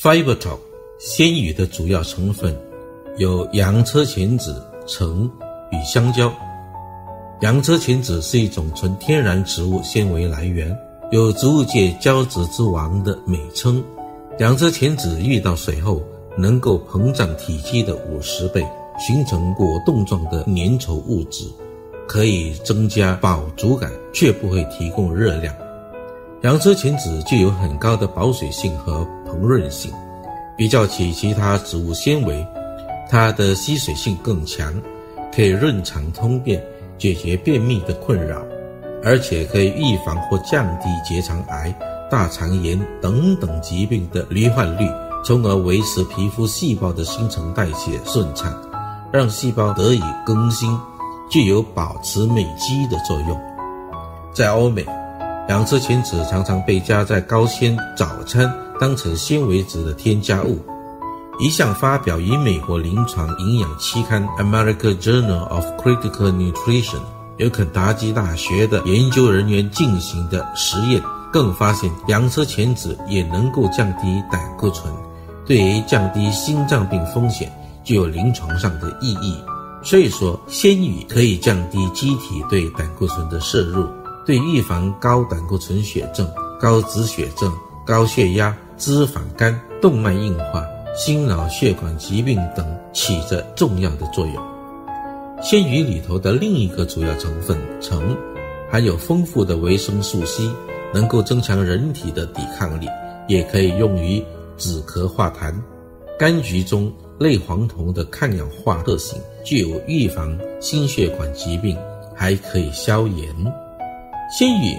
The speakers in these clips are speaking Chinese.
Fiber Talk 鲜鱼的主要成分有洋车前子、橙与香蕉。洋车前子是一种纯天然植物纤维来源，有植物界胶质之王的美称。洋车前子遇到水后，能够膨胀体积的五十倍，形成果冻状的粘稠物质，可以增加饱足感，却不会提供热量。洋车前子具有很高的保水性和膨润性，比较起其他植物纤维，它的吸水性更强，可以润肠通便。解决便秘的困扰，而且可以预防或降低结肠癌、大肠炎等等疾病的罹患率，从而维持皮肤细胞的新陈代谢顺畅，让细胞得以更新，具有保持美肌的作用。在欧美，两侧前子常常被加在高纤早餐，当成纤维质的添加物。一项发表于美国临床营养期刊《America Journal of Critical Nutrition》由肯塔基大学的研究人员进行的实验，更发现洋车前子也能够降低胆固醇，对于降低心脏病风险具有临床上的意义。所以说，鲜鱼可以降低机体对胆固醇的摄入，对预防高胆固醇血症、高脂血症、高血压、脂肪肝、动脉硬化。心脑血管疾病等起着重要的作用。鲜鱼里头的另一个主要成分橙，含有丰富的维生素 C，能够增强人体的抵抗力，也可以用于止咳化痰。柑橘中类黄酮的抗氧化特性，具有预防心血管疾病，还可以消炎。鲜鱼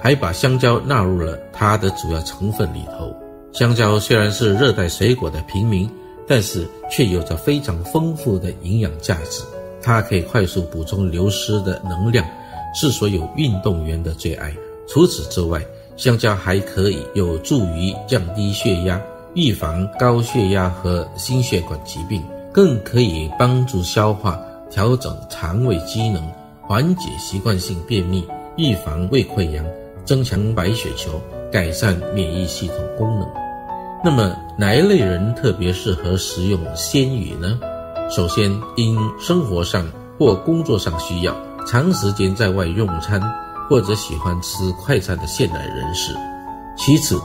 还把香蕉纳入了它的主要成分里头。香蕉虽然是热带水果的平民，但是却有着非常丰富的营养价值。它可以快速补充流失的能量，是所有运动员的最爱。除此之外，香蕉还可以有助于降低血压，预防高血压和心血管疾病，更可以帮助消化、调整肠胃机能，缓解习惯性便秘，预防胃溃疡，增强白血球。改善免疫系统功能。那么哪一类人特别适合食用鲜鱼呢？首先，因生活上或工作上需要，长时间在外用餐或者喜欢吃快餐的现代人士；其次，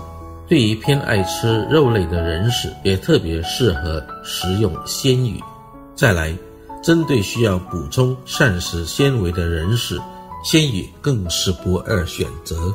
对于偏爱吃肉类的人士，也特别适合食用鲜鱼；再来，针对需要补充膳食纤维的人士，鲜鱼更是不二选择。